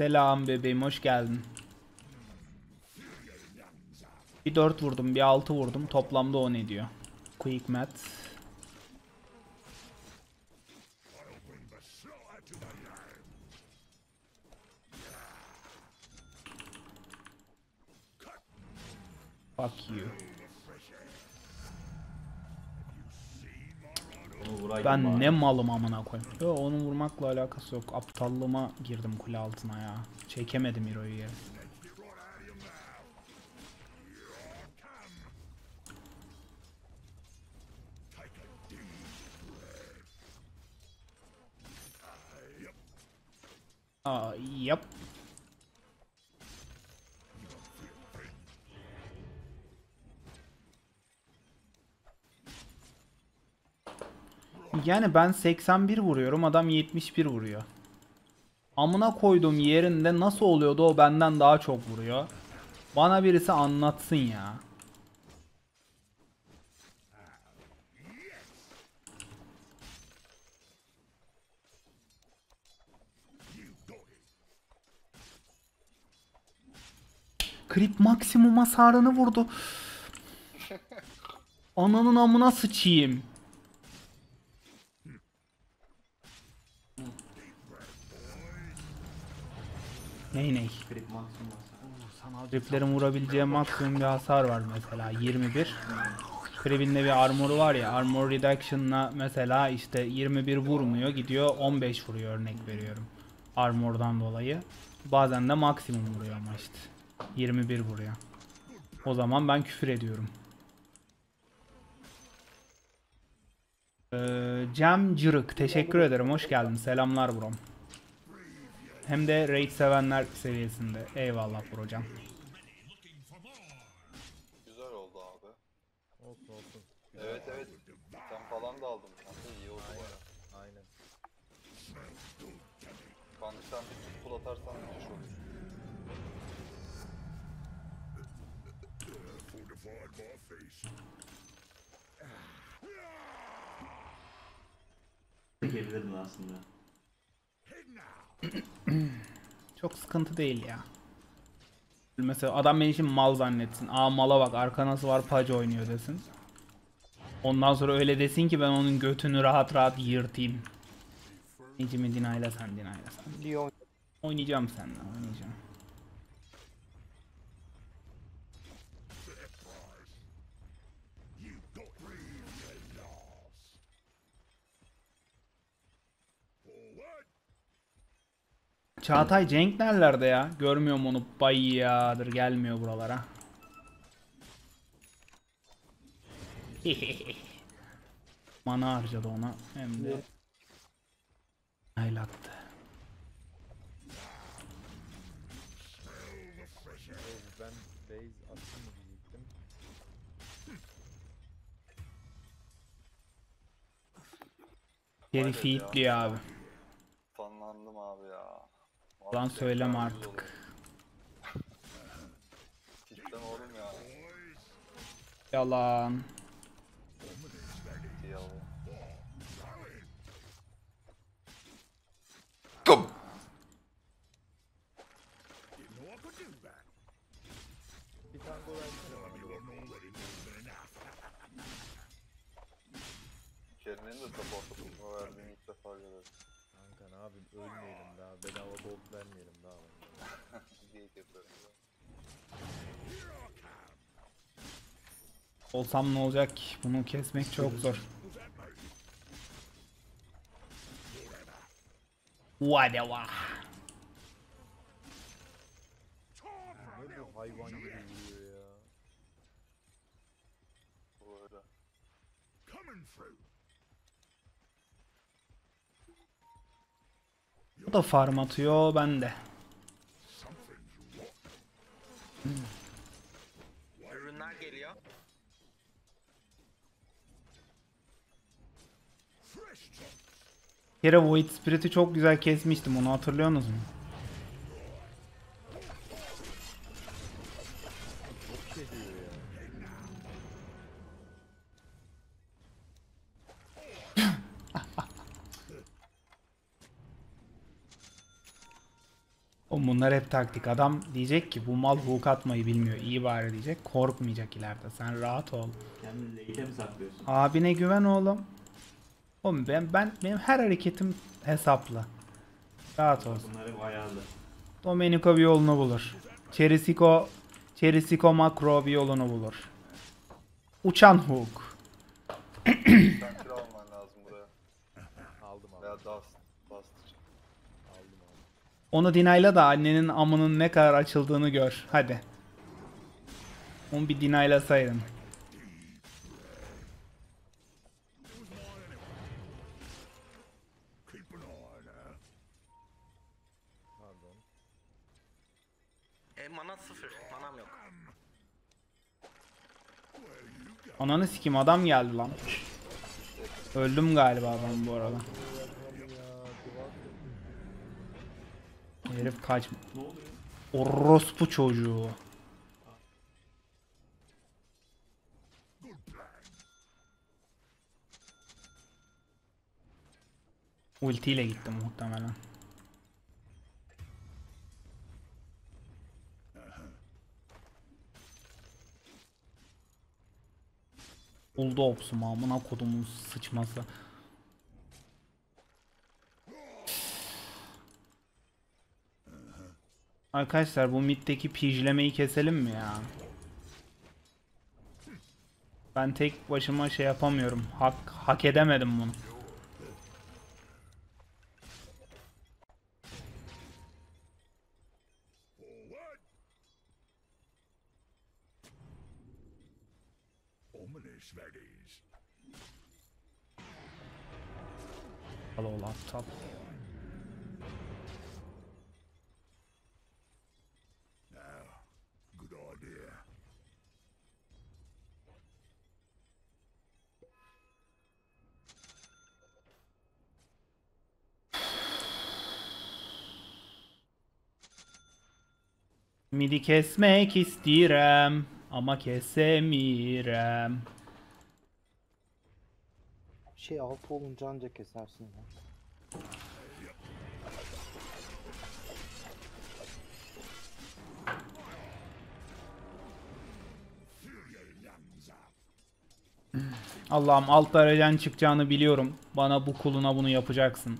Selam bebeğim hoş geldin. Bir 4 vurdum bir 6 vurdum toplamda 10 ediyor. Quick math. Fuck you. Onu vuraydım Ben bari. ne malım amına koyayım. Yo onun vurmakla alakası yok. Aptallığıma girdim kule altına ya. Çekemedim Hero'yu ya. Aa, yap. Yani ben 81 vuruyorum adam 71 vuruyor. Amına koyduğum yerinde nasıl oluyordu o benden daha çok vuruyor. Bana birisi anlatsın ya. Creep maksimum hasarını vurdu. Ananın amına sıçayım. Ney ney? Crit maksimum hasar. Riplerin vurabileceği maksimum bir hasar var mesela 21. Kribin de bir armoru var ya armor reduction'la mesela işte 21 vurmuyor gidiyor 15 vuruyor örnek veriyorum. Armordan dolayı. Bazen de maksimum vuruyor ama işte. 21 vuruyor. O zaman ben küfür ediyorum. Ee, Cem Cırık teşekkür ederim hoş geldin selamlar brom. Hem de raid sevenler seviyesinde. Eyvallah brocam. Güzel oldu abi. Olsun olsun. Evet evet. Sen falan da aldım kanka iyi oldu baya. Aynen. Kanka bir pull atarsan müthiş olur. Çekebilirdin aslında. Çok sıkıntı değil ya. Mesela adam beni şimdi mal zannetsin. Aa mala bak arka nasıl var paca oynuyor desin. Ondan sonra öyle desin ki ben onun götünü rahat rahat yırtayım. Necimi dinayla sen dinayla sen. Leon Oynayacağım seninle oynayacağım. Çağatay Cenk nerelerde ya? Görmüyorum onu bayağıdır gelmiyor buralara. Mana harcadı ona hem de aylattı. Ben base diyecektim. Geri feedliyor abi. Fanlandım abi ya. Lan söyleme artık. Cidden oğlum ya. Yalan. Bana. Kerem'in de support'a tutma verdiğini ilk defa görüyorum. Kanka ne yapayım ölmeyelim. Bedava gold vermeyelim daha. Ya. Olsam ne olacak ki? Bunu kesmek çok zor. Hadi vah. Ne bu hayvan gibi vuruyor ya. Bu öyle. Da farm atıyor ben de. ürünler geliyor. Void Spirit'i çok güzel kesmiştim onu hatırlıyorsunuz mu? Taktik. Adam diyecek ki bu mal hook atmayı bilmiyor. İyi bari diyecek. Korkmayacak ileride. Sen rahat ol. Kendini late'e mi saklıyorsun? Abine güven oğlum. Oğlum ben ben benim her hareketim hesaplı. Rahat ol. Bunlar hep ayarlı. Domenico bir yolunu bulur. Cherisiko Cherisiko makro bir yolunu bulur. Uçan hook. Sen kira alman lazım buraya. Aldım aldım Veya dust. Dust için. aldım aldım. Onu dinayla da annenin amının ne kadar açıldığını gör. Hadi. Onu bir dinaylasaydın. E mana sıfır. Manam yok. Ananı sikim adam geldi lan. Öldüm galiba ben bu arada. Yapalım ya. Duvar Herif kaç... Orospu çocuğu. Ultiyle gittim muhtemelen. Buldu opsum amına kodumun sıçması. Arkadaşlar bu middeki pijlemeyi keselim mi ya? Ben tek başıma şey yapamıyorum. Hak hak edemedim bunu. Al o laptop. Midi kesmek istirem ama kesemirem. Şey altı olunca anca kesersin ya. Allah'ım alt derecen çıkacağını biliyorum. Bana bu kuluna bunu yapacaksın.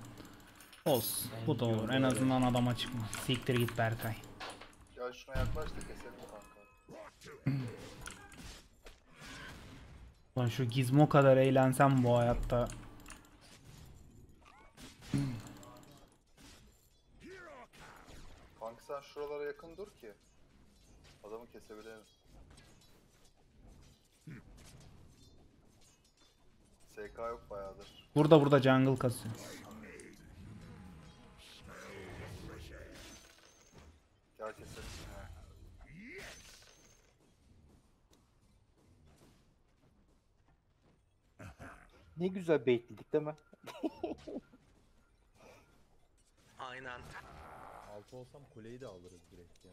Olsun. Bu da olur. En azından adama çıkma. Siktir git Berkay. Gel şuna yaklaş da keselim kanka. Lan şu gizmo kadar eğlensem bu hayatta. Kanka sen şuralara yakın dur ki. Adamı kesebilelim. SK yok bayağıdır. Burada burada jungle kasıyor. Ne güzel baitledik değil mi? Aynen. Altı olsam kuleyi de alırız direkt ya.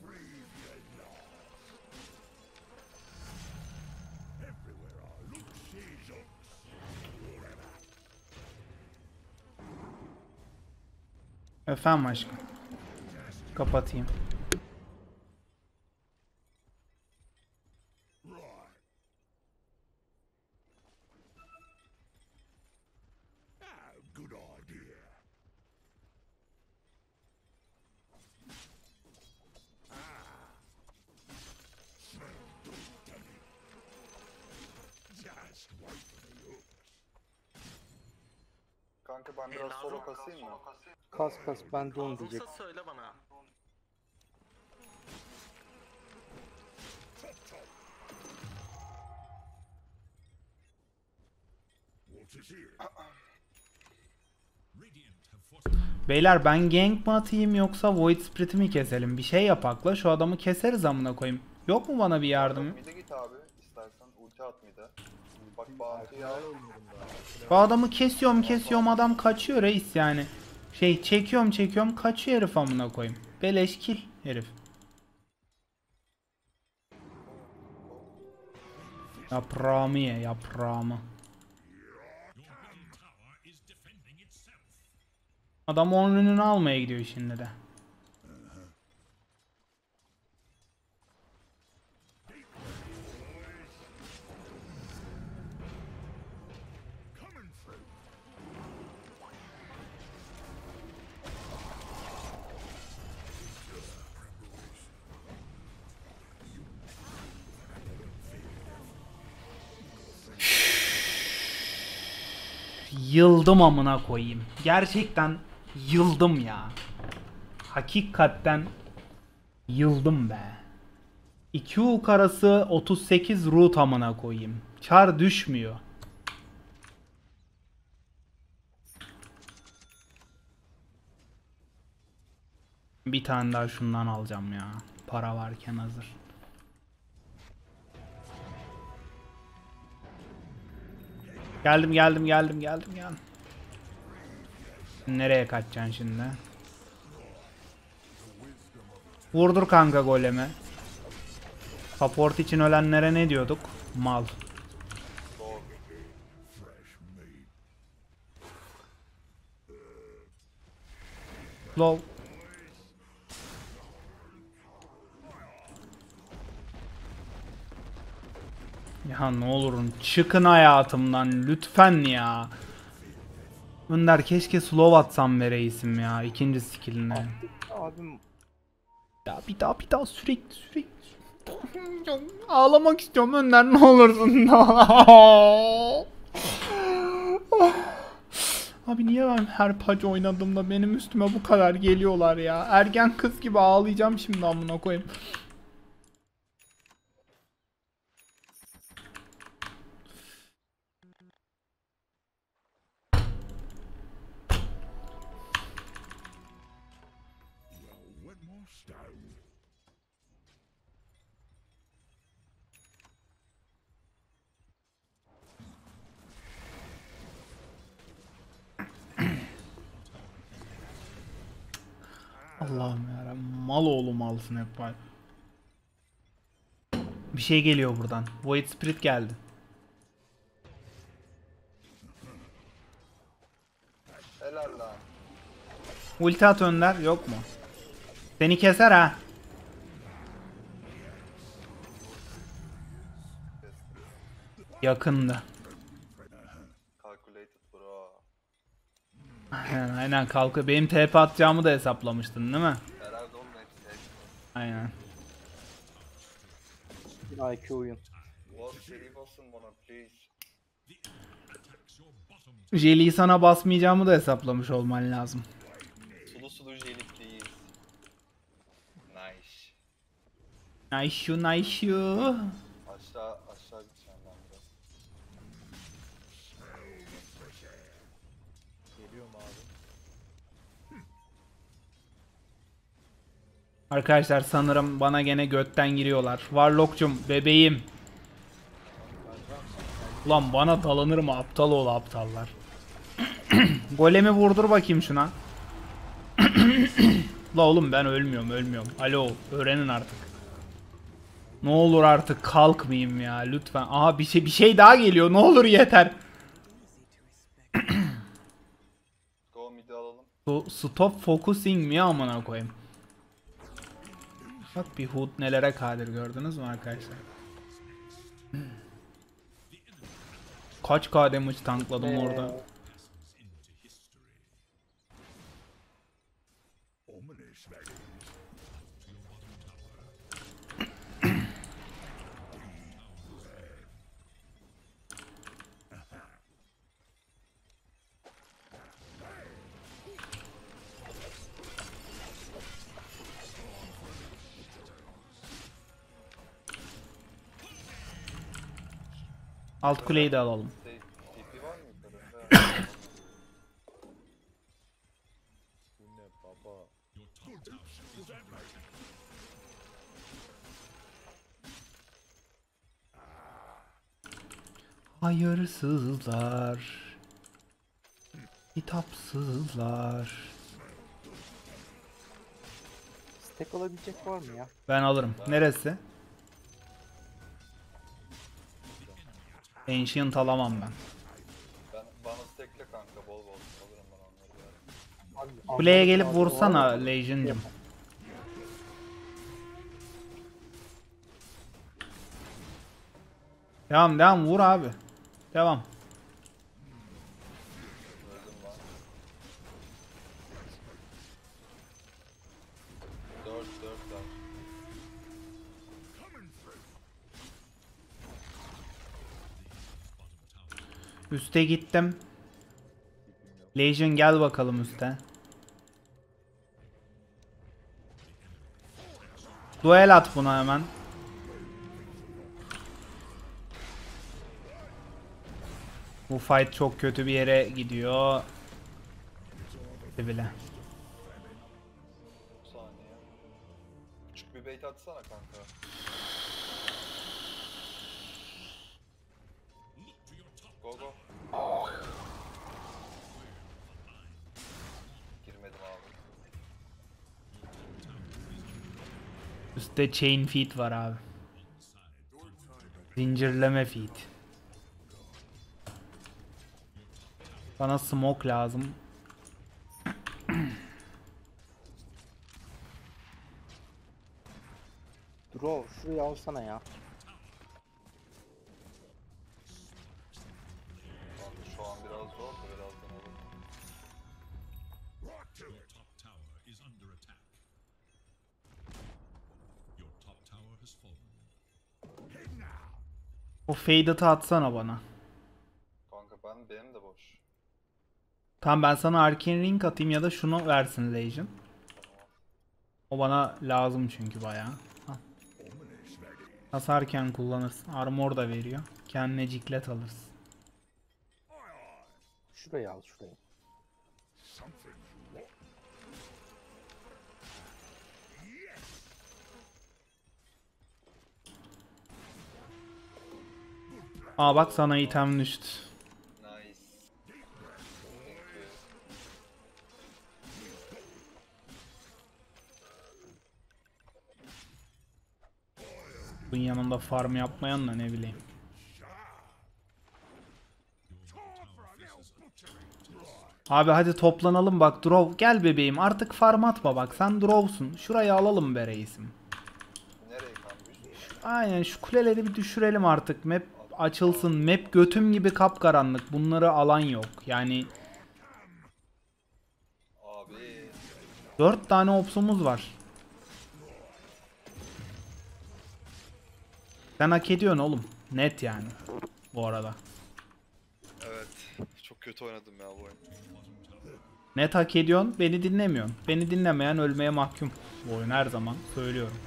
Efendim aşkım. Kapatayım. Kanka ben E, biraz lazım. solo kasayım mı? Kas kas ben de onu diyecek. Lazımsa söyle bana. Beyler ben gank mi atayım yoksa Void Spirit'i mi keselim? Bir şey yapakla şu adamı keseriz amına koyayım. Yok mu bana bir yardım? Mid'e git abi istersen ulti at mid'e. Bak bounty'yi al. Bu adamı kesiyorum kesiyorum adam kaçıyor reis yani. Şey çekiyorum çekiyorum kaçıyor herif amına koyayım. Beleş kill herif. Yaprağımı ye yaprağımı. Adam onun ününü almaya gidiyor şimdi de. Yıldım amına koyayım. Gerçekten yıldım ya. Hakikaten yıldım be. 2 uk arası 38 root amına koyayım. Çar düşmüyor. Bir tane daha şundan alacağım ya. Para varken hazır. Geldim geldim geldim geldim geldim. Nereye kaçacaksın şimdi? Vurdur kanka golemi. Support için ölenlere ne diyorduk? Mal. Doğru. Ya ne olurun çıkın hayatımdan lütfen ya. Önder keşke slow atsam reisim ya ikinci skilline. Abim Ya bir daha bir daha sürekli sürekli. Ağlamak istiyorum Önder ne olursun. Abi niye ben her paç oynadığımda benim üstüme bu kadar geliyorlar ya. Ergen kız gibi ağlayacağım şimdi amına koyayım. Yarabbim mal oğlu malsın hep var. Bir şey geliyor buradan. Void Spirit geldi. Helal lan. Ulti at Önder yok mu? Seni keser ha. Bro. Aynen, kalkıyor. Benim TP atacağımı da hesaplamıştın değil mi? Herhalde onun hepsi hack. Aynen. bir IQ oyun. What seri basın bana please. Jelly'yi sana basmayacağımı da hesaplamış olman lazım. Sulu sulu please. Nice. Nice you nice you. Arkadaşlar sanırım bana gene götten giriyorlar. Warlock'cum bebeğim. Ulan bana dalanır mı aptal ol aptallar. Golemi vurdur bakayım şuna. La oğlum ben ölmüyorum ölmüyorum. Alo öğrenin artık. Ne olur artık kalkmayayım ya lütfen. Aha bir şey bir şey daha geliyor. Ne olur yeter. Stop focusing mi amına koyayım? Bak bir Hood nelere kadir gördünüz mü arkadaşlar? Kaç K damage tankladım orada. Alt kuleyi de alalım. TP var mı yukarı? Bu ne baba? Hayırsızlar. Kitapsızlar. Stack alabilecek var mı ya? Ben alırım. Neresi? Ancient alamam ben. ben bana stackle kanka bol bol alırım ben onları Kuleye gelip vursana? Legion'cım. Devam devam vur abi. Devam. Öldüm ben. Dört dört var. Üste gittim. Legion gel bakalım üste. Duel at buna hemen. Bu fight çok kötü bir yere gidiyor. Bile. Küçük bir bait atsana kanka. Go go. Üstte chain feed var abi. Zincirleme feed. Bana smoke lazım. Draw şurayı alsana ya. O faded'ı atsana bana. Kanka ben benim de boş. Tamam ben sana Arcane Ring atayım ya da şunu versin Legion. O bana lazım çünkü bayağı. Hasarken kullanırsın. Armor da veriyor. Kendine ciklet alırsın. Şurayı al şurayı. Aa bak sana item düştü. Nice. Bunun yanında farm yapmayan da ne bileyim. Abi hadi toplanalım bak Drov gel bebeğim artık farm atma bak sen Drov'sun şurayı alalım be reisim. Aynen şu kuleleri bir düşürelim artık map açılsın map götüm gibi kapkaranlık bunları alan yok yani Abi. 4 tane opsumuz var. Sen hak ediyorsun oğlum net yani bu arada. Evet. Çok kötü oynadım ya bu oyun. Net hak ediyorsun, beni dinlemiyorsun. Beni dinlemeyen ölmeye mahkum. Bu oyun her zaman söylüyorum.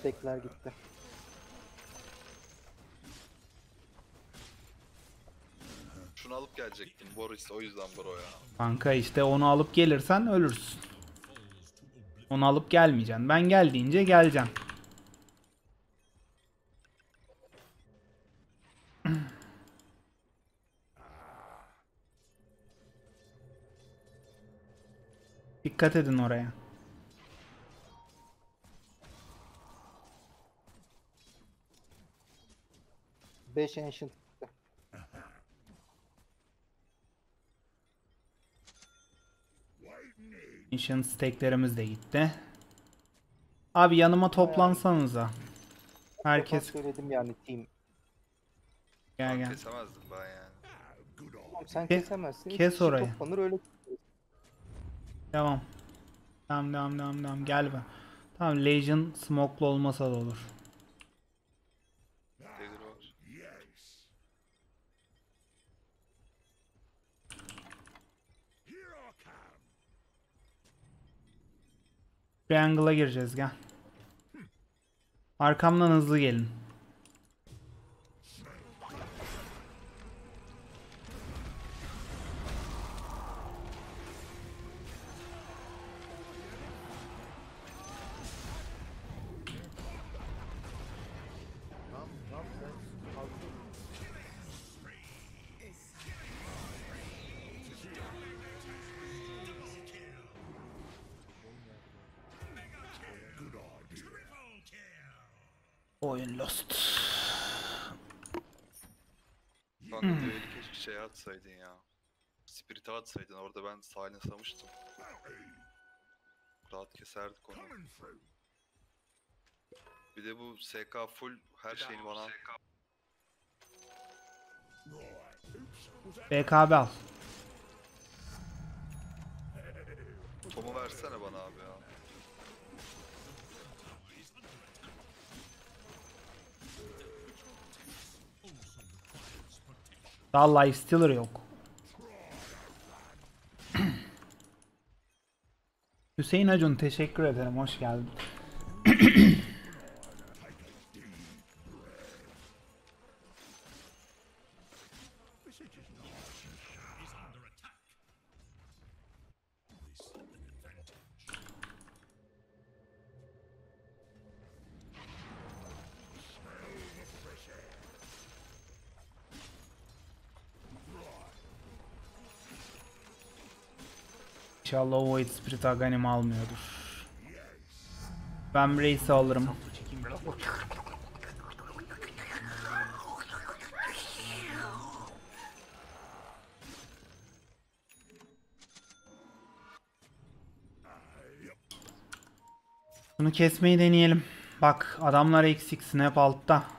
Stekler gitti. Şunu alıp gelecektim Boris o yüzden bro ya. Kanka işte onu alıp gelirsen ölürsün. Onu alıp gelmeyeceksin. Ben gel deyince geleceksin. Dikkat edin oraya. Beş ancient Mission stacklerimiz de gitti. Abi yanıma toplansanıza. Herkes söyledim yani team. gel gel. kesemezdim ben yani. Oğlum sen Kes- kesemezsin. kes kişi orayı. Toplanır öyle. Devam. Devam devam devam devam gel be. Tamam Legion smoke'lu olmasa da olur. Dagger var. Triangle'a gireceğiz gel. Arkamdan hızlı gelin. Oyun lost. Kanka düeli keşke şeye atsaydın ya. Spirit'e atsaydın orada ben silence'lamıştım. Rahat keserdik onu. Bir de bu SK full her şeyini bana. BKB al. Tom'u versene bana abi ya. Daha lifestealer yok. Hüseyin Acun teşekkür ederim. Hoş geldin. İnşallah o Void Spirit Aghanim almıyordur. Ben Reis'i alırım. Bunu kesmeyi deneyelim. Bak adamlar eksik snap altta.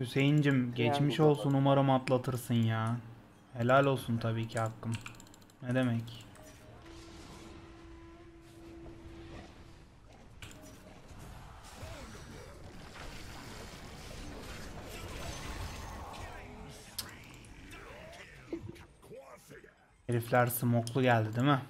Hüseyincim geçmiş olsun umarım atlatırsın ya. Helal olsun tabii ki hakkım. Ne demek? Herifler smoklu geldi değil mi?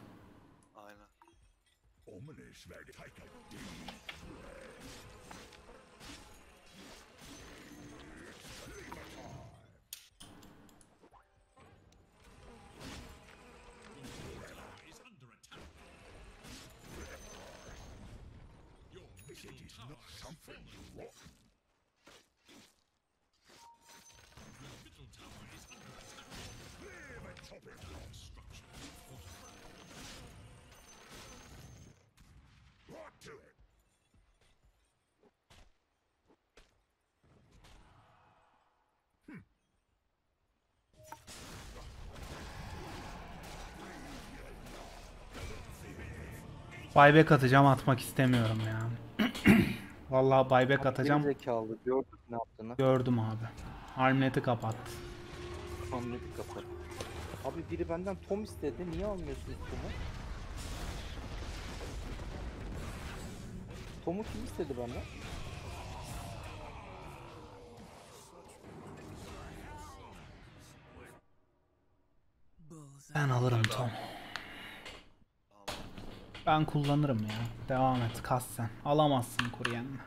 Buyback atacağım atmak istemiyorum ya. Vallahi buyback atacağım. Zekalı gördük ne yaptığını. Gördüm abi. Armlet'i kapat. Anladık kapı. Abi biri benden Tom istedi. Niye almıyorsunuz Tom'u? Tom'u kim istedi benden? Ben alırım Tom. Ben kullanırım ya. Devam et kas sen. Alamazsın kuryenle.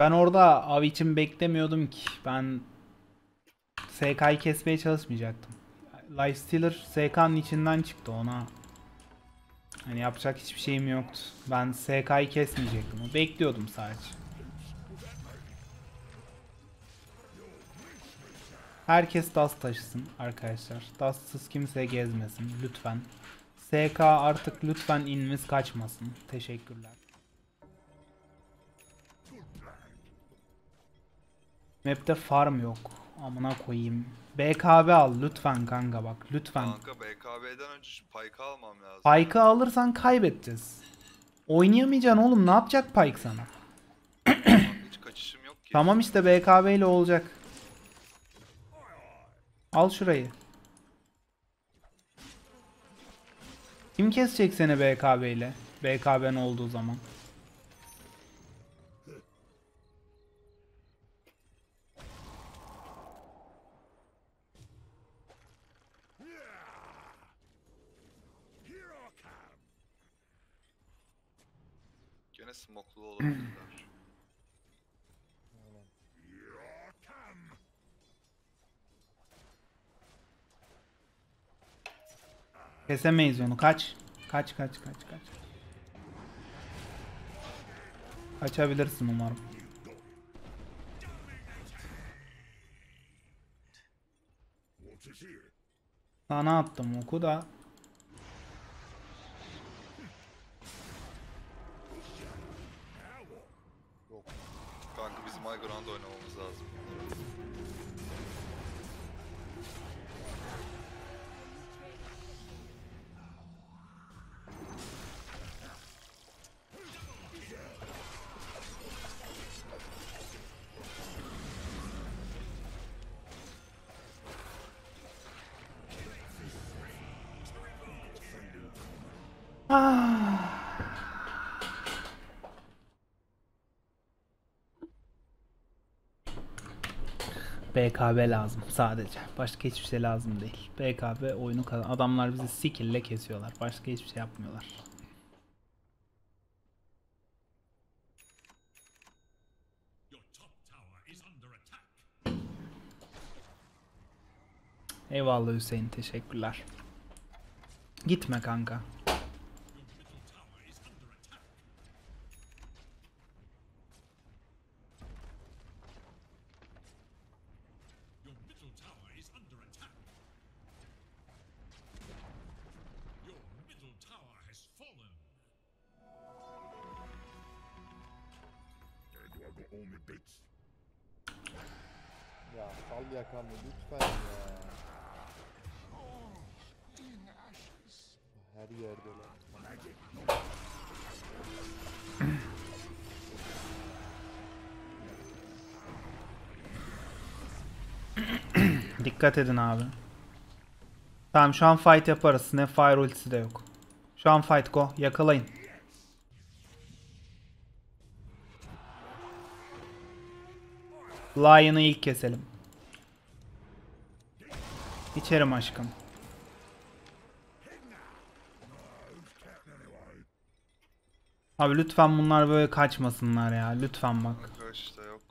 Ben orada av için beklemiyordum ki. Ben SK'yı kesmeye çalışmayacaktım. Lifestealer SK'nın içinden çıktı ona. Hani yapacak hiçbir şeyim yoktu. Ben SK'yı kesmeyecektim. Bekliyordum sadece. Herkes DAS taşısın arkadaşlar. DAS'sız kimse gezmesin lütfen. SK artık lütfen inimiz kaçmasın. Teşekkürler. Map'te farm yok. Amına koyayım. BKB al lütfen kanka bak lütfen. Kanka BKB'den önce şu Pike'ı almam lazım. Pike'ı alırsan kaybedeceğiz. Oynayamayacaksın oğlum ne yapacak Pike sana? Hiç kaçışım yok ki. Tamam işte BKB ile olacak. Al şurayı. Kim kesecek seni BKB ile? BKB'n olduğu zaman. Gene smoklu olabilirler. Kesemeyiz onu. Kaç. Kaç kaç kaç kaç. Kaçabilirsin umarım. Sana attım oku da. Kanka bizim normal ground oynamamız BKB lazım sadece. Başka hiçbir şey lazım değil. BKB oyunu kazan. Adamlar bizi skill kesiyorlar. Başka hiçbir şey yapmıyorlar. Eyvallah Hüseyin teşekkürler. Gitme kanka. Dikkat edin abi. Tamam şu an fight yaparız. Snapfire ultisi de yok. Şu an fight go. Yakalayın. Lion'ı ilk keselim. İçerim aşkım. Abi lütfen bunlar böyle kaçmasınlar ya. Lütfen bak. Kanka işte yok.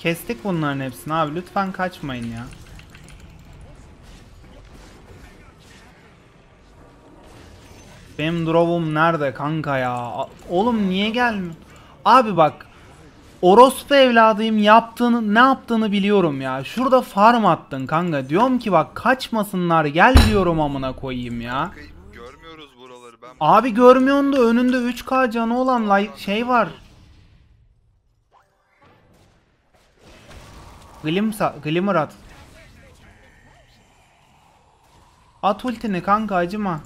Kestik bunların hepsini abi. Lütfen kaçmayın ya. Benim drop'um nerede kanka ya? Oğlum niye gelmiyor? Abi bak. Orospu evladıyım yaptığını ne yaptığını biliyorum ya. Şurada farm attın kanka. Diyorum ki bak kaçmasınlar gel diyorum amına koyayım ya. Görmüyoruz buraları. Ben Abi görmüyorsun da önünde 3k canı olan şey var. Glimsa, Glimmer at. At ultini kanka acıma.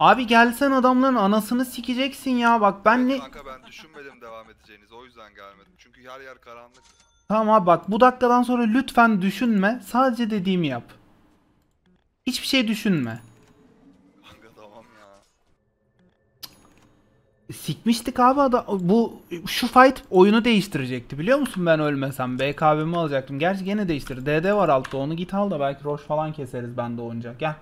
Abi gelsen adamların anasını sikeceksin ya bak ben ne... Kanka ben düşünmedim devam edeceğinizi. O yüzden gelmedim. Çünkü her yer karanlık. Tamam abi bak bu dakikadan sonra lütfen düşünme sadece dediğimi yap. Hiçbir şey düşünme. Kanka tamam ya. Sikmiştik abi ada bu şu fight oyunu değiştirecekti biliyor musun ben ölmesem BKB'mi alacaktım. Gerçi gene değiştir. DD var altta onu git al da belki Roche falan keseriz bende oyunca. Gel.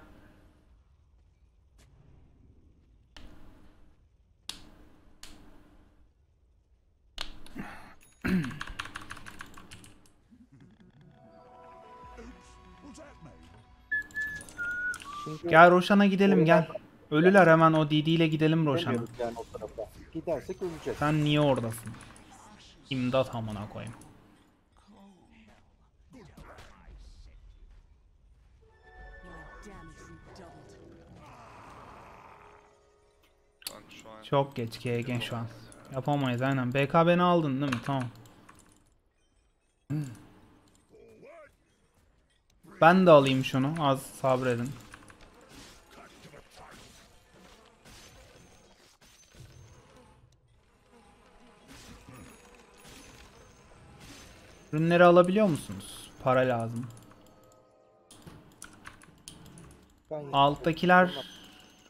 Şimdi Gel Roşan'a gidelim gel. Ölüler hemen o DD ile gidelim Roşan'a. yani o tarafa. Gidersek öleceğiz. Sen niye oradasın? İmdat amına koyayım. Çok geç KG şu an. Yapamayız aynen. BKB'ni aldın değil mi? Tamam. Ben de alayım şunu. Az sabredin. Ürünleri alabiliyor musunuz? Para lazım. Alttakiler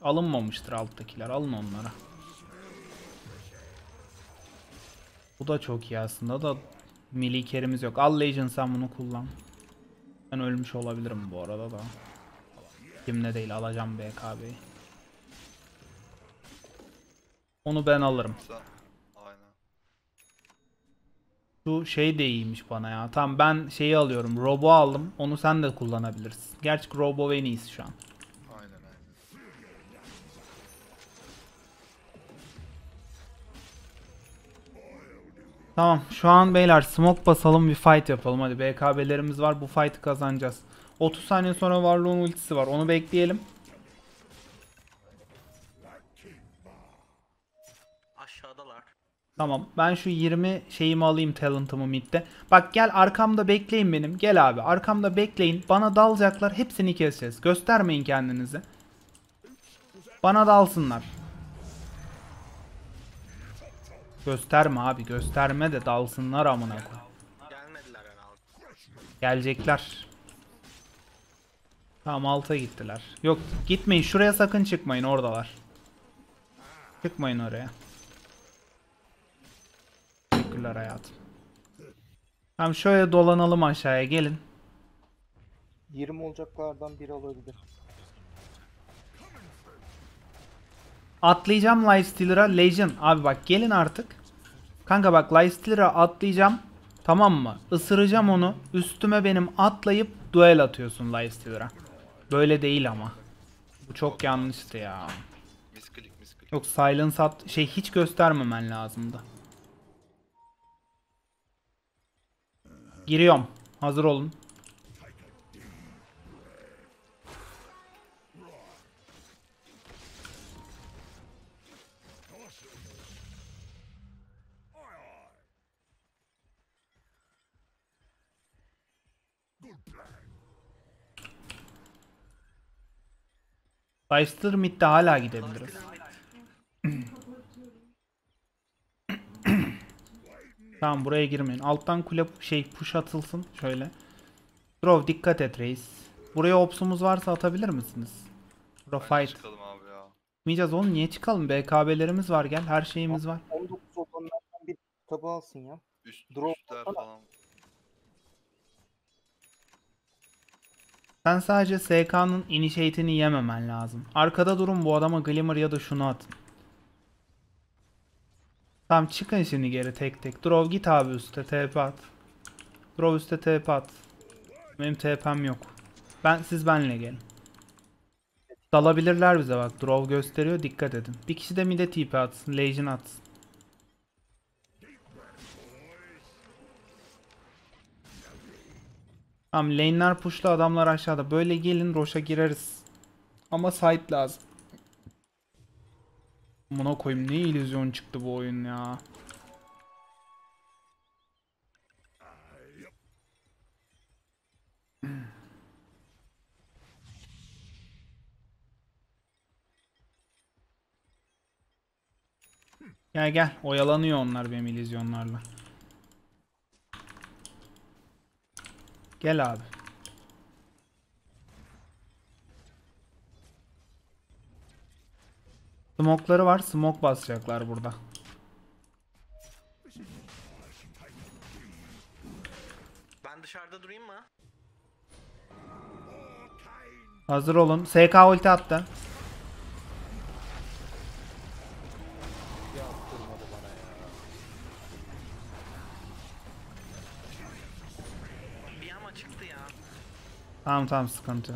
alınmamıştır alttakiler. Alın onlara. Bu da çok iyi aslında da milli kerimiz yok. Al Legion sen bunu kullan. Ben ölmüş olabilirim bu arada da. Kimle değil alacağım BKB'yi. Onu ben alırım. Şu şey de iyiymiş bana ya. Tamam ben şeyi alıyorum. Robo aldım. Onu sen de kullanabilirsin. Gerçi Robo en iyisi şu an. Aynen aynen. Tamam şu an beyler smoke basalım bir fight yapalım hadi BKB'lerimiz var bu fight'ı kazanacağız. 30 saniye sonra Warlock'un ultisi var. Onu bekleyelim. Tamam. Ben şu 20 şeyimi alayım talent'ımı midde. Bak gel arkamda bekleyin benim. Gel abi. Arkamda bekleyin. Bana dalacaklar. Hepsini keseceğiz. Göstermeyin kendinizi. Bana dalsınlar. Gösterme abi. Gösterme de dalsınlar amına koy. Gelecekler. Tamam alta gittiler. Yok gitmeyin. Şuraya sakın çıkmayın. Oradalar. Çıkmayın oraya. Teşekkürler hayatım. Tamam şöyle dolanalım aşağıya gelin. 20 olacaklardan biri olabilir. Atlayacağım Lifestealer'a Legion. Abi bak gelin artık. Kanka bak Lifestealer'a atlayacağım. Tamam mı? Isıracağım onu. Üstüme benim atlayıp duel atıyorsun Lifestealer'a. Böyle değil ama. Bu çok yanlıştı ya. Misklik misklik. Yok silence at şey hiç göstermemen lazımdı. Giriyorum. Hazır olun. Leicester midde hala gidebiliriz. Tamam buraya girmeyin. Alttan kule şey push atılsın şöyle. Drov dikkat et reis. Buraya opsumuz varsa atabilir misiniz? Bro Bence fight. çıkalım abi ya. Çıkmayacağız oğlum niye çıkalım? BKB'lerimiz var gel her şeyimiz var. 19 olanlardan bir kitabı alsın ya. Üst, Drop üstler falan. Sen sadece SK'nın initiate'ini yememen lazım. Arkada durun bu adama Glimmer ya da şunu atın. Tamam çıkın şimdi geri tek tek. Drov git abi üste TP at. Drov üste TP at. Benim TP'm yok. Ben siz benle gelin. Dalabilirler bize bak. Drov gösteriyor dikkat edin. Bir kişi de mid'e TP atsın. Legion atsın. Tamam lane'ler pushlu adamlar aşağıda. Böyle gelin Roş'a gireriz. Ama site lazım. Buna koyayım ne illüzyon çıktı bu oyun ya. Gel gel oyalanıyor onlar benim illüzyonlarla. Gel abi. Smokları var. Smoke basacaklar burada. Ben dışarıda durayım mı? Hazır olun. SK ulti attı. Tamam tamam sıkıntı.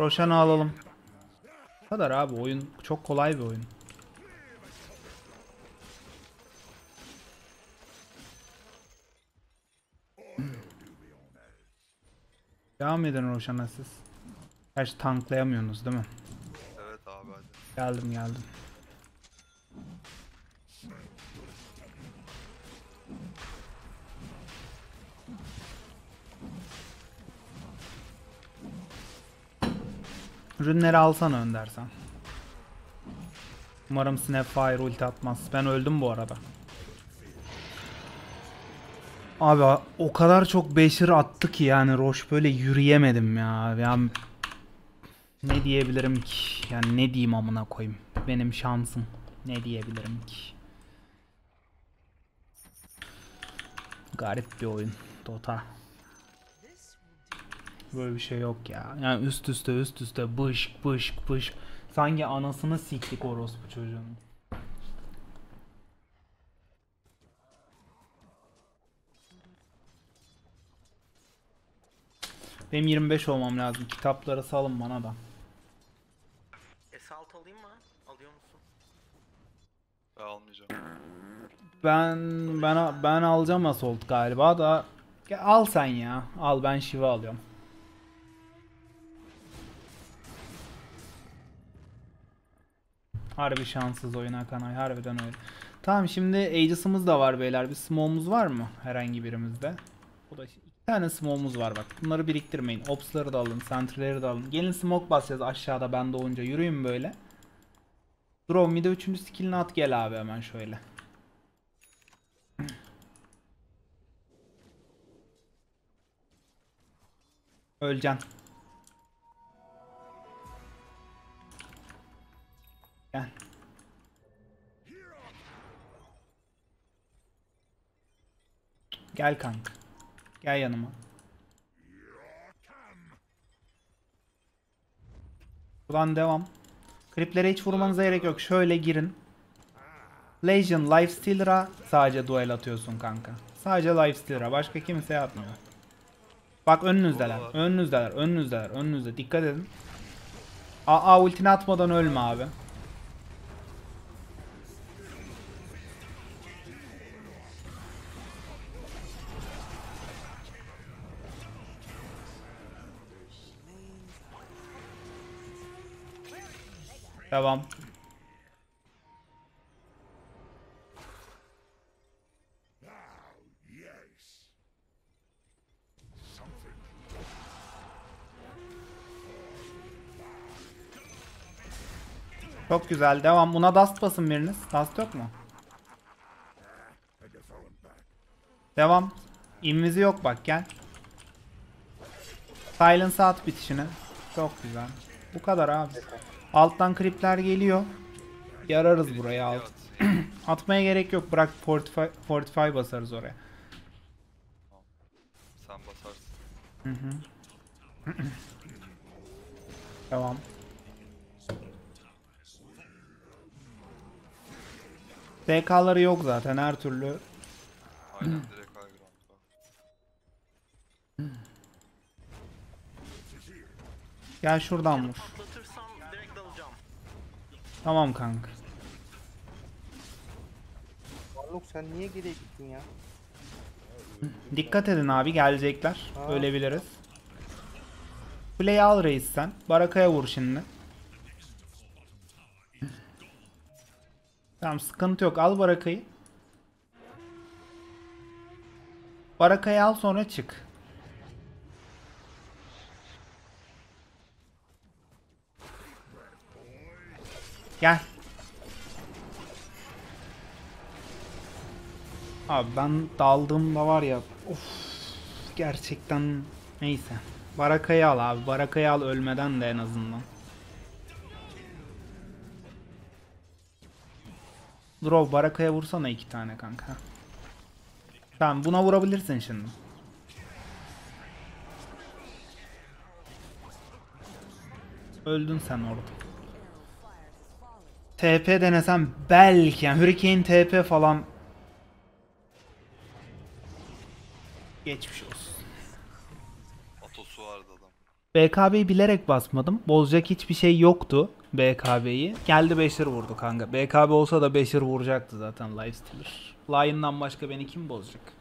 Roşan'ı alalım. Bu kadar abi oyun çok kolay bir oyun. Devam edin Roşan'a siz. Gerçi tanklayamıyorsunuz değil mi? Evet abi hadi. Geldim geldim. Ürünleri alsana Önder sen. Umarım Snapfire ulti atmaz. Ben öldüm bu arada. Abi o kadar çok beşir attı ki yani Roş böyle yürüyemedim ya. Yani ne diyebilirim ki? Yani ne diyeyim amına koyayım? Benim şansım. Ne diyebilirim ki? Garip bir oyun. Dota. Böyle bir şey yok ya. Yani üst üste üst üste bışk bışk bışk. Sanki anasını siktik orospu çocuğun. Benim 25 olmam lazım. Kitaplara salın bana da. S6 alayım mı? Alıyor musun? Ben almayacağım. Ben ben ben alacağım assault galiba da ya al sen ya. Al ben şiva alıyorum. Harbi şanssız oyun Hakanay. Harbiden öyle. Tamam şimdi Aegis'ımız da var beyler. Bir smoke'umuz var mı herhangi birimizde? Bu da iki tane smoke'umuz var bak. Bunları biriktirmeyin. Ops'ları da alın. Sentry'leri de alın. Gelin smoke basacağız aşağıda ben doğunca. Yürüyün böyle. Draw mid'e 3. skill'ini at gel abi hemen şöyle. Öleceksin. Gel. Gel kanka. Gel yanıma. Buradan devam. Kriplere hiç vurmanıza gerek yok. Şöyle girin. Legion Lifestealer'a sadece duel atıyorsun kanka. Sadece Lifestealer'a. Başka kimseye atmıyor. Bak önünüzdeler. Önünüzdeler. Önünüzdeler. Önünüzde. Dikkat edin. Aa ultini atmadan ölme abi. Devam. Çok güzel. Devam. Buna dust basın biriniz. Dust yok mu? Devam. İmvizi yok bak gel. Silence at bitişini. Çok güzel. Bu kadar abi. Alttan kripler geliyor. Yararız buraya alt. At. Atmaya gerek yok. Bırak Fortify, Fortify basarız oraya. Sen basarsın. Hı hı. Devam. DK'ları yok zaten her türlü. Aynen direkt. Gel şuradan vur. Tamam kanka. Warlock sen niye geriye gittin ya? Dikkat edin abi gelecekler. Aa. Ölebiliriz. Kuleyi al reis sen. Barakaya vur şimdi. Tamam sıkıntı yok. Al barakayı. Barakayı al sonra çık. Gel. Abi ben daldığımda var ya of gerçekten neyse. Barakayı al abi. Barakayı al ölmeden de en azından. Draw barakaya vursana iki tane kanka. Tamam buna vurabilirsin şimdi. Öldün sen orada. TP denesem belki yani Hurricane TP falan Geçmiş olsun. Atosu vardı adam. BKB'yi bilerek basmadım. Bozacak hiçbir şey yoktu BKB'yi. Geldi Beşir vurdu kanka. BKB olsa da Beşir vuracaktı zaten Lifestealer. Lion'dan başka beni kim bozacak?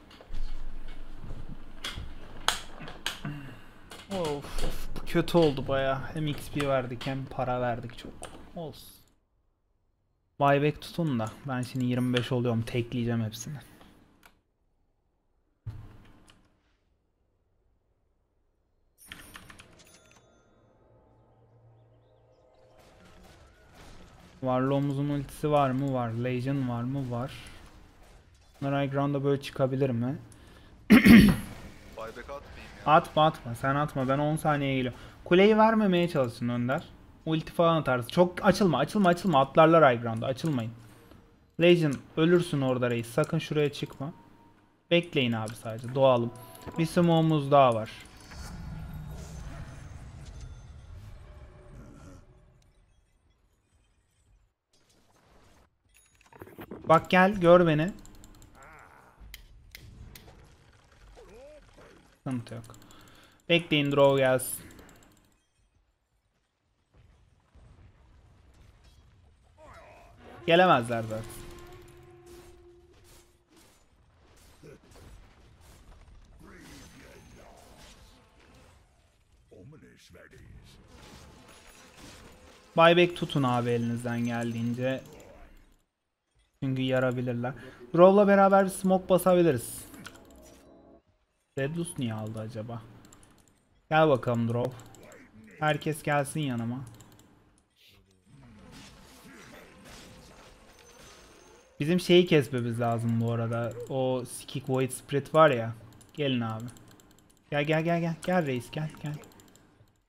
Of, of kötü oldu baya. Hem XP verdik hem para verdik çok. Olsun. Buyback tutun da ben şimdi 25 oluyorum. Tekleyeceğim hepsini. Warlock'umuzun ultisi var mı? Var. Legion var mı? Var. Bunlar high ground'a böyle çıkabilir mi? Buyback atmayayım ya. Atma atma. Sen atma. Ben 10 saniye geliyorum. Kuleyi vermemeye çalışsın Önder. Ulti falan atarsın. Çok açılma açılma açılma. Atlarlar high ground'a. Açılmayın. Legion ölürsün orada reis. Sakın şuraya çıkma. Bekleyin abi sadece. Doğalım. Bir smoke'umuz daha var. Bak gel gör beni. Sıkıntı yok. Bekleyin draw gelsin. Gelemezler zaten. Buyback tutun abi elinizden geldiğince. Çünkü yarabilirler. Brawl'la beraber bir smoke basabiliriz. Redlus niye aldı acaba? Gel bakalım Draw. Herkes gelsin yanıma. Bizim şeyi kesmemiz lazım bu arada. O Skik Void Spirit var ya. Gelin abi. Gel gel gel gel. Gel reis gel gel.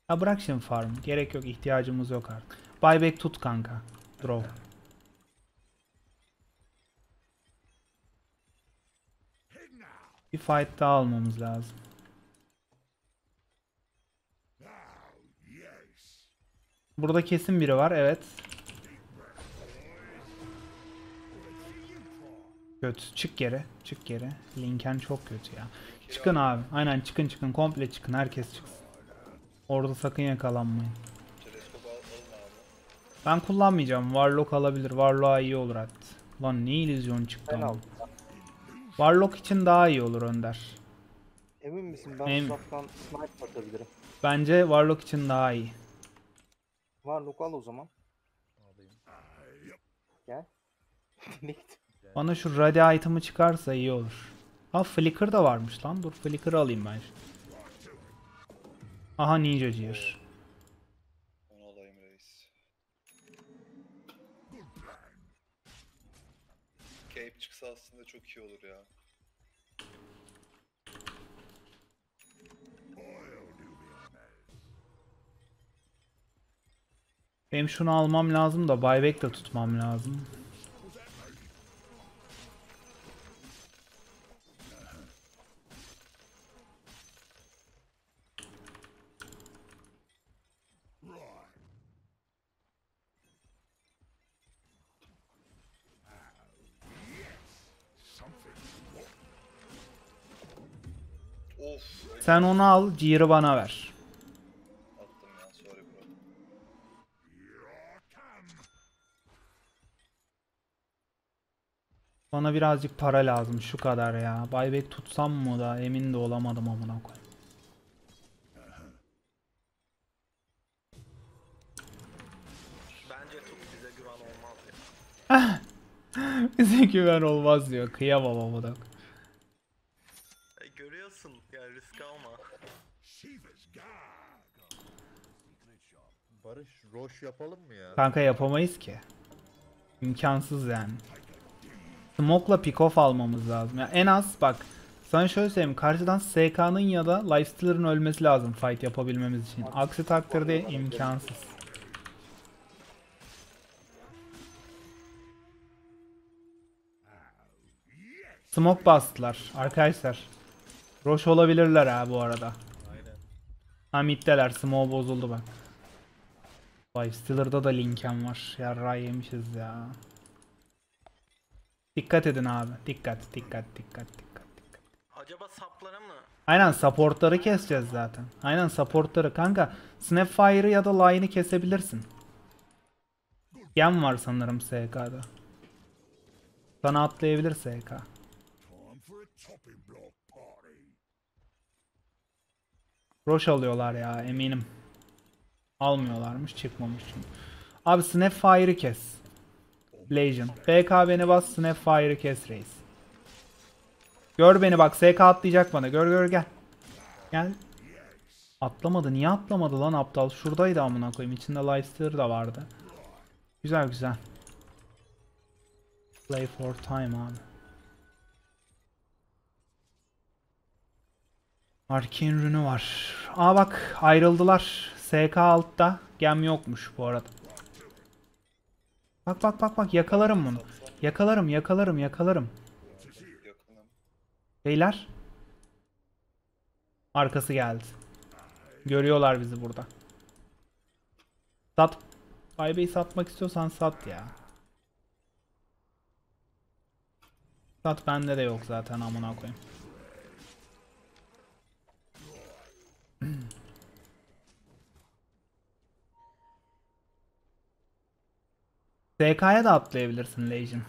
Ha bırak şimdi farm. Gerek yok. ihtiyacımız yok artık. Buyback tut kanka. Draw. Bir fight daha almamız lazım. Burada kesin biri var. Evet. Kötü. Çık geri. Çık geri. Linken çok kötü ya. Çıkın abi. Aynen çıkın çıkın. Komple çıkın. Herkes çıksın. Orada sakın yakalanmayın. Teleskop al, alın abi. Ben kullanmayacağım. Warlock alabilir. Warlock'a iyi olur hatta. Lan ne illüzyon çıktı ama. Warlock için daha iyi olur Önder. Emin misin ben Emin. uzaktan snipe atabilirim. Bence Warlock için daha iyi. Var lokal o zaman. Alayım. Gel. ne gitti? Bana şu ready item'ı çıkarsa iyi olur. Ha Flicker da varmış lan. Dur Flicker'ı alayım ben. şimdi. Aha Ninja Gear. Onu alayım reis. Cape çıksa aslında çok iyi olur ya. Benim şunu almam lazım da buyback de tutmam lazım. Of. Sen onu al, Gear'ı bana ver. Attım ya sorry bro. Bana birazcık para lazım şu kadar ya. Buyback tutsam mı da emin de olamadım amına koyayım. Bence tut bize güven olmaz ya. Bize güven olmaz diyor. Kıyamam amına koyayım. E, görüyorsun yani risk alma. Barış Roş yapalım mı ya? Kanka yapamayız ki. İmkansız yani. Smoke'la pick off almamız lazım. Ya en az bak sana şöyle söyleyeyim. Karşıdan SK'nın ya da Lifestealer'ın ölmesi lazım fight yapabilmemiz için. Aksi takdirde imkansız. Smoke bastılar arkadaşlar. Roş olabilirler ha bu arada. Aynen. Ha middeler. Smoke bozuldu bak. Lifestealer'da da Linken var. Yarra yemişiz ya. Dikkat edin abi. Dikkat, dikkat, dikkat, dikkat, dikkat. Acaba sapları mı? Aynen supportları keseceğiz zaten. Aynen supportları. Kanka Snapfire'ı ya da Line'ı kesebilirsin. Gem var sanırım SK'da. Sana atlayabilir SK. Roş alıyorlar ya eminim. Almıyorlarmış çıkmamış çünkü. Abi Snapfire'ı kes. Legion. BK beni bas Snapfire'ı kes reis. Gör beni bak SK atlayacak bana. Gör gör gel. Gel. Atlamadı. Niye atlamadı lan aptal? Şuradaydı amına koyayım. İçinde Lifestealer da vardı. Güzel güzel. Play for time abi. Arcane rünü var. Aa bak ayrıldılar. SK altta. Gem yokmuş bu arada. Bak bak bak bak yakalarım bunu. Yakalarım yakalarım yakalarım. Beyler. Arkası geldi. Görüyorlar bizi burada. Sat. Baybeyi satmak istiyorsan sat ya. Sat bende de yok zaten amına koyayım. SK'ya da atlayabilirsin Legion.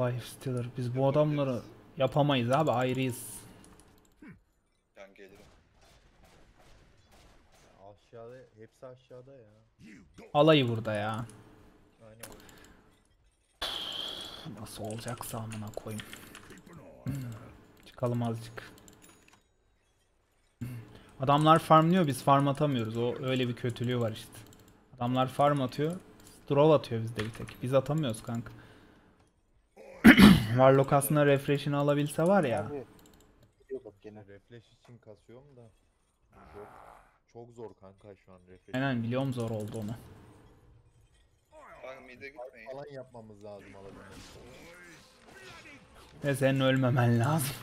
Life Stealer. Biz bu adamları yapamayız abi ayrıyız. Ben gelirim. Aşağıda hepsi aşağıda ya. Alayı burada ya. Nasıl olacaksa amına koyayım. Hmm. Çıkalım azıcık. Adamlar farmlıyor biz farm atamıyoruz. O öyle bir kötülüğü var işte. Adamlar farm atıyor. Draw atıyor bizde bir tek. Biz atamıyoruz kanka. Warlock aslında refresh'ini alabilse var ya. Yok bak gene. Refresh için kasıyorum da. Zor. Çok zor kanka şu an refresh. Aynen biliyorum zor oldu onu. Mid'e gitmeyin. Falan yapmamız lazım alabilmek. Ve senin ölmemen lazım.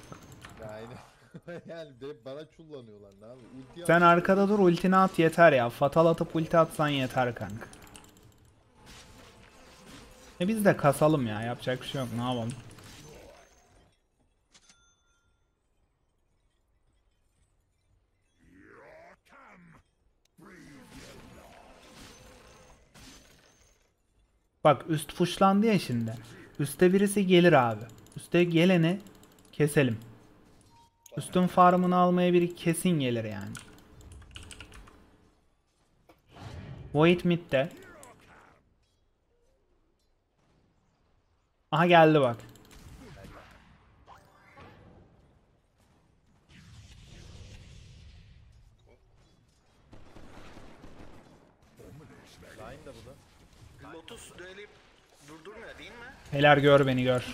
Aynen. yani direkt bana çullanıyorlar ne abi. Ulti Sen arkada dur ultini at yeter ya. Fatal atıp ulti atsan yeter kanka. E biz de kasalım ya. Yapacak bir şey yok. Ne yapalım? Bak üst pushlandı ya şimdi. Üste birisi gelir abi. Üste geleni keselim. Üstün farmını almaya biri kesin gelir yani. Void mid'de. Aha geldi bak. Line da bu da. Lotus düeli durdurmuyor Helal gör beni gör.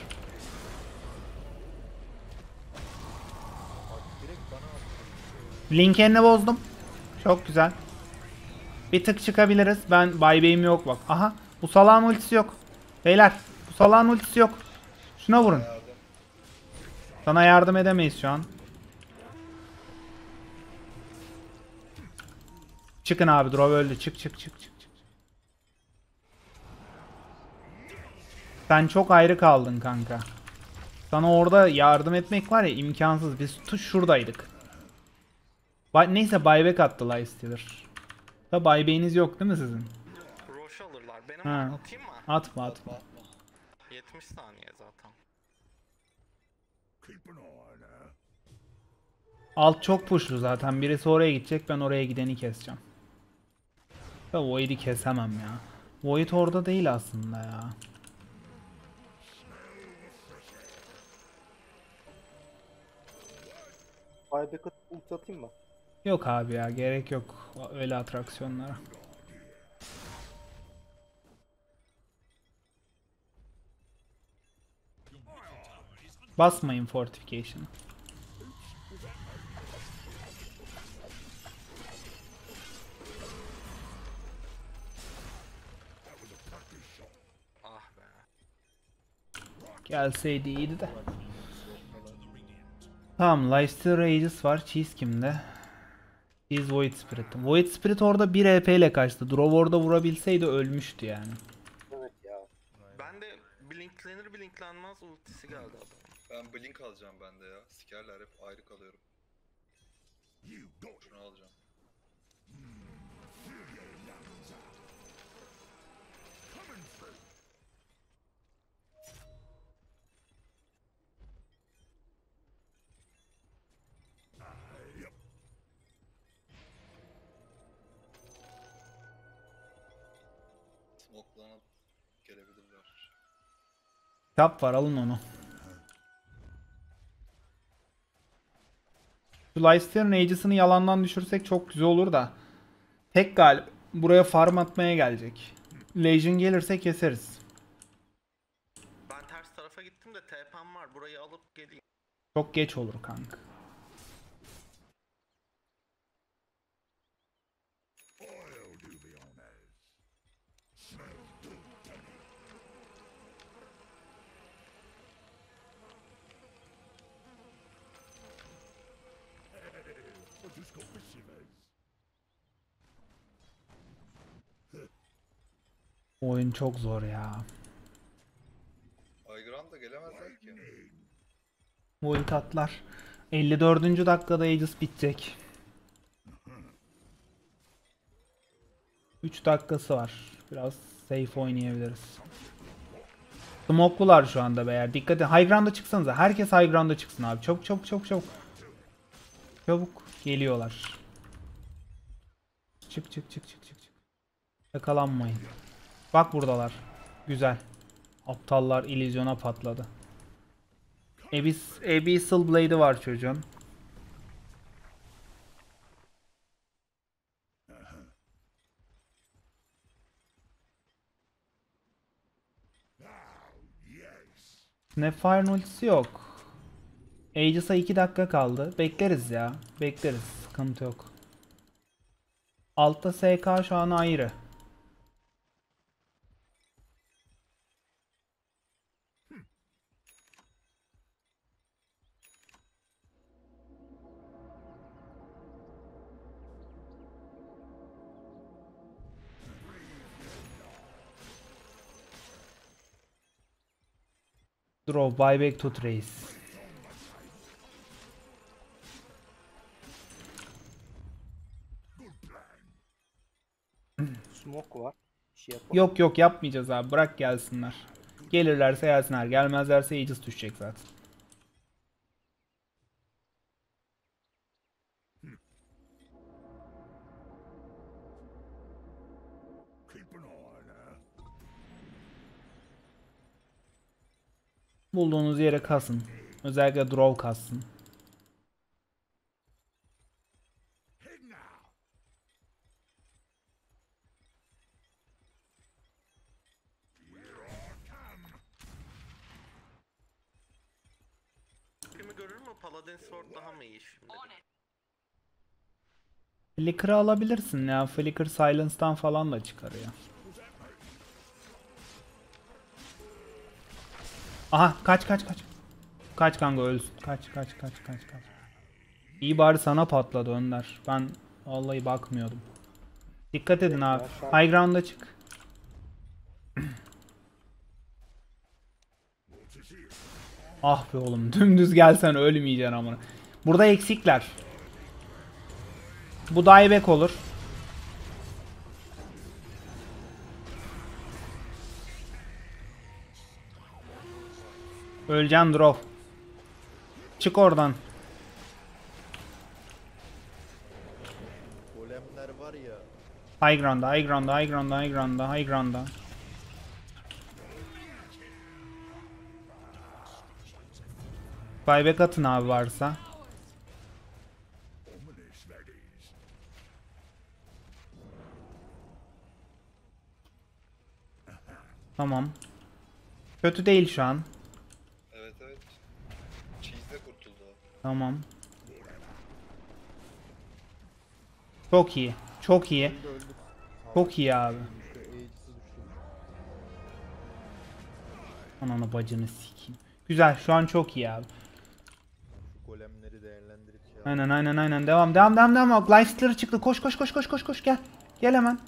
Linkenini bozdum. Çok güzel. Bir tık çıkabiliriz. Ben buybay'im yok bak. Aha. Bu salağın ultisi yok. Beyler. Bu salağın ultisi yok. Şuna vurun. Sana yardım edemeyiz şu an. Çıkın abi. Drove öldü. Çık çık çık çık. Sen çok ayrı kaldın kanka. Sana orada yardım etmek var ya imkansız. Biz tuş şuradaydık. Bay- Neyse buyback attı Lifestealer. Da buyback'iniz yok değil mi sizin? Roş alırlar. Benim Ha. atayım mı? Atma atma. 70 saniye zaten. Alt çok pushlu zaten. Birisi oraya gidecek ben oraya gideni keseceğim. Ya Void'i kesemem ya. Void orada değil aslında ya. Atıp ulti atayım mı? Yok abi ya gerek yok öyle atraksiyonlara. Basmayın fortification'ı. Ah. Gelseydi iyiydi de. Tamam, Lifesteal Rages var. Cheese kimde? Cheese Void Spirit. Void Spirit orada 1 EP ile kaçtı. Drove orada vurabilseydi ölmüştü yani. Evet ya. Ben de blinklenir blinklenmez ultisi geldi adam. Ben blink alacağım ben de ya. Sikerler hep ayrı kalıyorum. Şunu alacağım. Kitap var alın onu. Şu Lifesteal'ın Aegis'ini yalandan düşürsek çok güzel olur da. Tek galip. Buraya farm atmaya gelecek. Legion gelirse keseriz. Ben ters tarafa gittim de TP'm var. Burayı alıp geleyim. Çok geç olur kanka. Oyun çok zor ya. Aygran da gelemezler ki. Void atlar. 54. dakikada Aegis bitecek. 3 dakikası var. Biraz safe oynayabiliriz. Smoklular şu anda beyler. Dikkat edin. High ground'a çıksanıza. Herkes high ground'a çıksın abi. Çabuk çabuk çabuk çabuk. Çabuk geliyorlar. Çık çık çık çık çık çık. Yakalanmayın. Bak buradalar. Güzel. Aptallar illüzyona patladı. Abyss, Abyssal Blade'i var çocuğun. Snapfire ultisi yok. Aegis'a 2 dakika kaldı. Bekleriz ya. Bekleriz. Sıkıntı yok. Altta SK şu an ayrı. Draw buyback to trace. Smoke var. Şey. Yok yok yapmayacağız abi. Bırak gelsinler. Gelirlerse gelsinler. Gelmezlerse Aegis düşecek zaten. Bulduğunuz yere kasın. Özellikle draw kassın. Paladin Sword daha mı iyi şimdi? Flicker'ı alabilirsin ya. Flicker Silence'dan falan da çıkarıyor. Aha kaç kaç kaç. Kaç kanka ölsün. Kaç kaç kaç kaç kaç. İyi bari sana patladı Önder. Ben vallahi bakmıyordum. Dikkat edin abi. High ground'a çık. ah be oğlum dümdüz gelsen ölmeyeceksin amına. Burada eksikler. Bu dieback olur. Öleceksin drop. Çık oradan. Golemler var ya. High ground'a, high ground'a, high ground'a, high ground'a, high ground'a. Buyback atın abi varsa. Tamam. Kötü değil şu an. Evet evet. Cheese de kurtuldu. Tamam. Çok iyi. Çok iyi. Çok iyi abi. Ananı bacını sikeyim. Güzel şu an çok iyi abi. Aynen aynen aynen devam devam devam devam. Lifestealer çıktı. Koş koş koş koş koş koş gel. Gel hemen.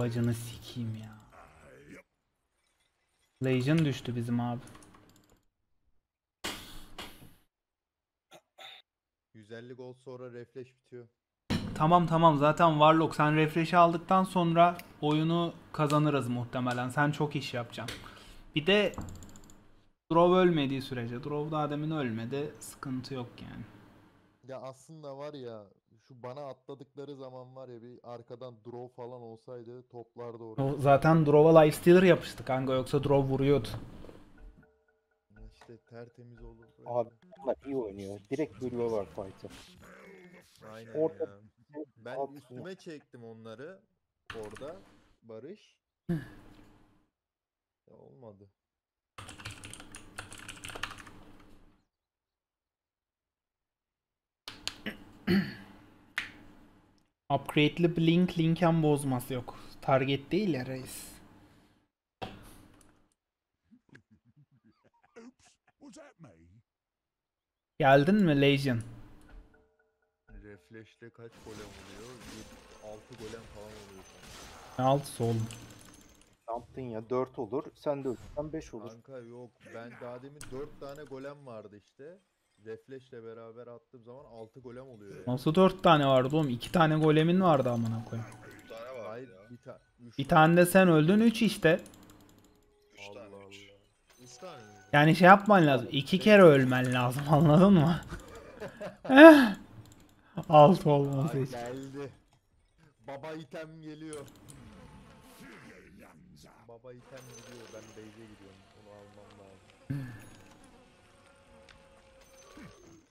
Bacını sikeyim ya. Legion düştü bizim abi. 150 gol sonra refresh bitiyor. Tamam tamam zaten Warlock sen refresh'i aldıktan sonra oyunu kazanırız muhtemelen. Sen çok iş yapacaksın. Bir de Drove ölmediği sürece. Drove daha demin ölmedi. Sıkıntı yok yani. Ya aslında var ya şu bana atladıkları zaman var ya bir arkadan draw falan olsaydı toplar doğru. O zaten Drove'a Lifestealer yapıştı kanka yoksa Drove vuruyordu. İşte tertemiz olur. Abi bunlar iyi oynuyor. Direkt bölüyorlar fight'ı. Aynen orta- ya. Ben alt- üstüme çektim onları orada Barış. ya olmadı. Upgrade'li Blink Linken bozması yok. Target değil ya reis. Geldin mi Legion? Reflesh'te kaç golem oluyor? 6 golem falan oluyor. Ne altısı oğlum? Yaptın ya 4 olur. Sen de ölürsen 5 olur. Kanka yok ben daha demin 4 tane golem vardı işte. Reflesh'le beraber attığım zaman 6 golem oluyor ya. Nasıl 4 tane vardı oğlum? 2 tane golemin vardı amına koyayım. Bir tane vardı Hayır ya. bir tane. Üç Bir tane de sen öldün 3 işte. Üç Allah tane Allah. üç. Üç tane mi? Yani şey yapman lazım. 2 kere ölmen lazım anladın mı? Eh. Alt olması Ay, için. geldi. Baba item geliyor. Baba item gidiyor. Ben base'e gidiyorum. Onu almam lazım.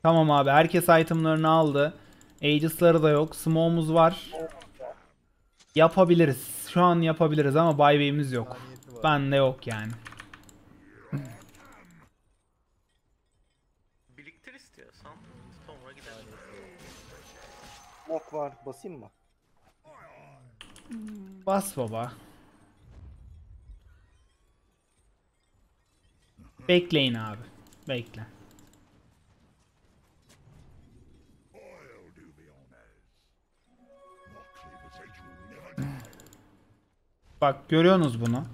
Tamam abi herkes itemlarını aldı. Aegis'ları da yok. Smoke'umuz var. Yapabiliriz. Şu an yapabiliriz ama buybuy'imiz yok. Var. Bende yok yani. Biriktir istiyorsan sonra gidelim. Smoke var. Basayım mı? Bas baba. Bekleyin abi. Bekle. Bak görüyorsunuz bunu.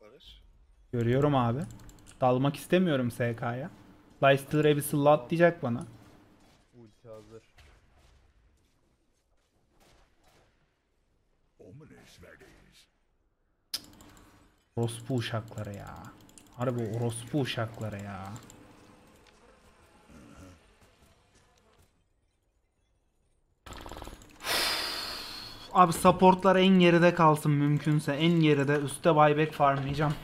Barış. Görüyorum abi. Dalmak istemiyorum SK'ya. Lifesteal Rebis'i lat diyecek bana. Ulti hazır. Orospu uşakları ya. Harbi orospu uşakları ya. Abi supportlar en geride kalsın mümkünse. En geride üstte buyback farmlayacağım.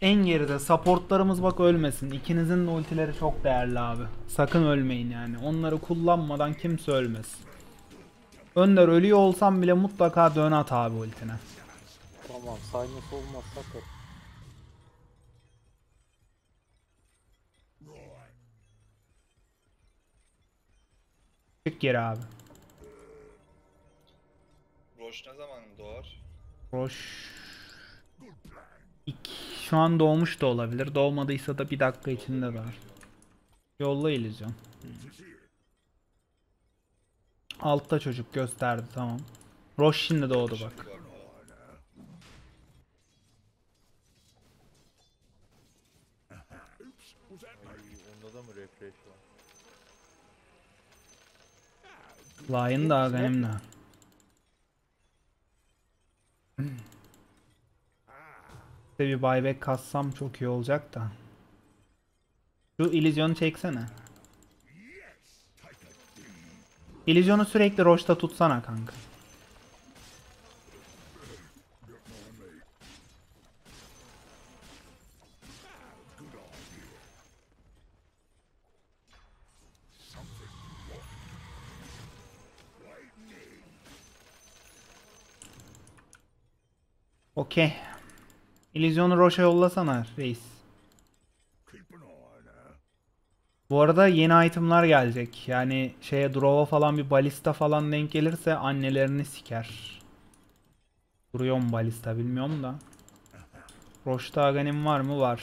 En geride supportlarımız bak ölmesin. İkinizin de ultileri çok değerli abi. Sakın ölmeyin yani. Onları kullanmadan kimse ölmesin. Önder ölüyor olsam bile mutlaka dön at abi ultine. Tamam. Silence olmazsa atarım. Çık geri abi. Roş ne zaman doğar? Roş. İki, şu an doğmuş da olabilir. Doğmadıysa da bir dakika içinde doğar. Yolla illüzyon. Altta çocuk gösterdi tamam. Roş şimdi doğdu bak. Da? Lion da benim de. İşte bir buyback kassam çok iyi olacak da. Şu illüzyonu çeksene. İllüzyonu sürekli roşta tutsana kanka. Okey. İllüzyonu Roş'a yollasana reis. Bu arada yeni itemlar gelecek. Yani şeye Drov'a falan bir balista falan denk gelirse annelerini siker. Duruyor balista bilmiyorum da. Roş'ta Aghanim var mı? Var.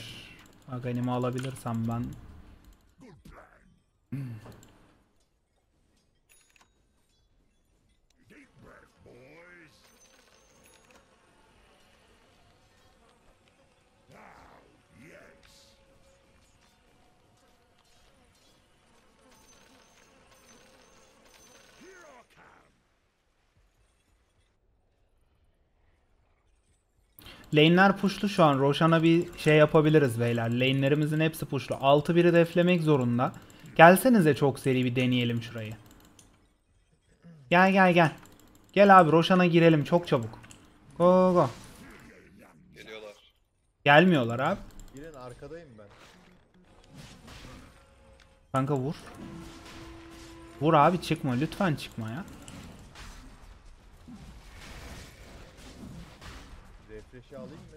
Aghanim'i alabilirsem ben. Lane'ler pushlu şu an. Roshan'a bir şey yapabiliriz beyler. Lane'lerimizin hepsi pushlu. 6-1'i deflemek zorunda. Gelsenize çok seri bir deneyelim şurayı. Gel gel gel. Gel abi Roshan'a girelim çok çabuk. Go go go. Geliyorlar. Gelmiyorlar abi. Girin arkadayım ben. Kanka vur. Vur abi çıkma lütfen çıkma ya. Refresh'i alayım mı?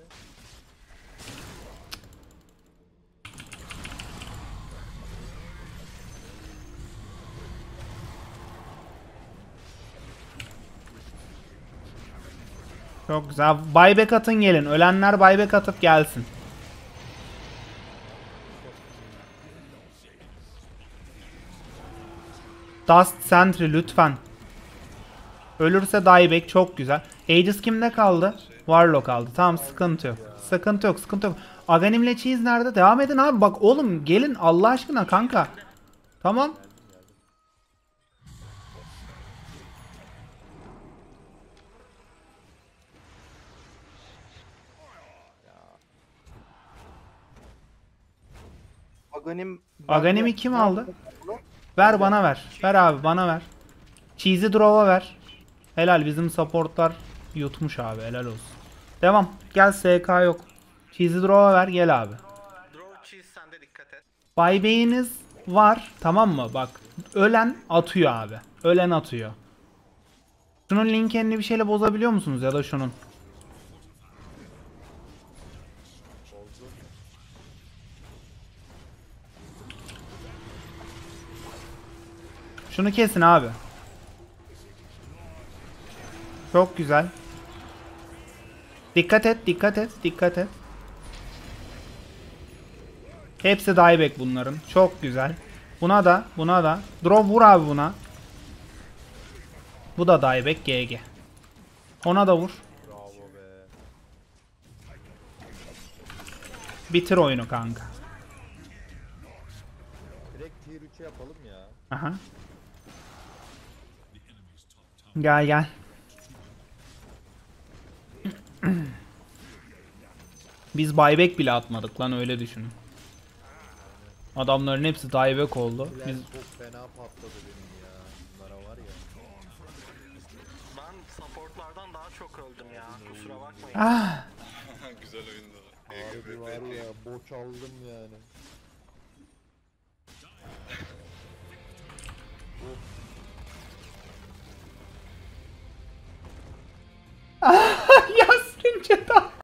Çok güzel. Buyback atın gelin. Ölenler buyback atıp gelsin. Dust Sentry lütfen. Ölürse dieback çok güzel. Aegis kimde kaldı? Warlock kaldı. Tamam sıkıntı yok. Sıkıntı yok sıkıntı yok. Aghanim'le Cheese nerede? Devam edin abi. Bak oğlum gelin Allah aşkına kanka. Tamam. Aganim... Aghanim'i kim aldı? Ver bana ver. Ver abi bana ver. Cheese'i draw'a ver. Helal bizim supportlar yutmuş abi helal olsun. Devam. Gel SK yok. Cheese'i draw'a ver gel abi. Draw cheese var tamam mı? Bak ölen atıyor abi. Ölen atıyor. Şunun linkini bir şeyle bozabiliyor musunuz ya da şunun? Şunu kesin abi. Çok güzel. Dikkat et, dikkat et, dikkat et. Hepsi dieback bunların. Çok güzel. Buna da, buna da. Draw vur abi buna. Bu da dieback GG. Ona da vur. Bitir oyunu kanka. Direkt tier 3'e yapalım ya. Aha. Gel gel. Biz buyback bile atmadık lan öyle düşünün. Adamların hepsi dieback oldu. Flash Biz çok fena patladı benim ya. Bunlara var ya. Ben supportlardan daha çok öldüm ya. Kusura bakmayın. ah, Güzel oyundu. Harbi var ya boçaldım yani. Of Yasmin Çetal.